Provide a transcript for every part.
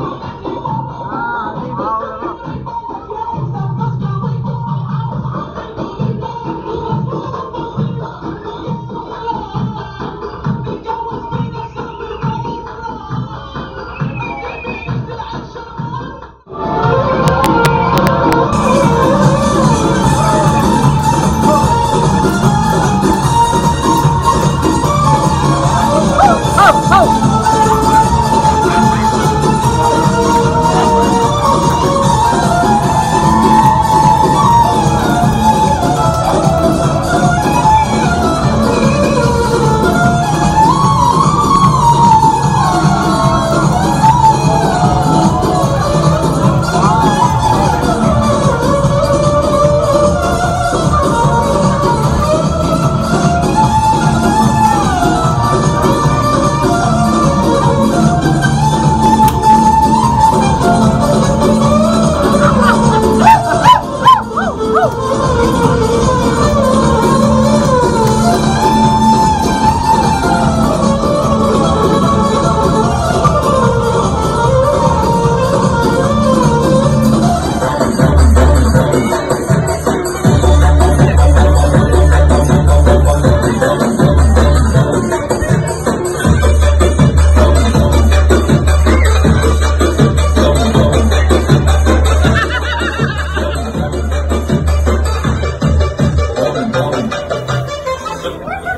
Coco.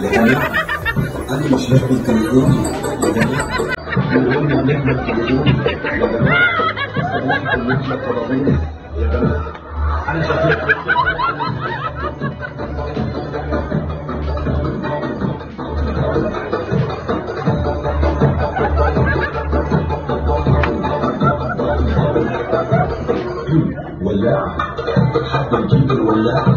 أنا مش باخد التليفون أنا شغال ولاعة حتى نجيب الولاعة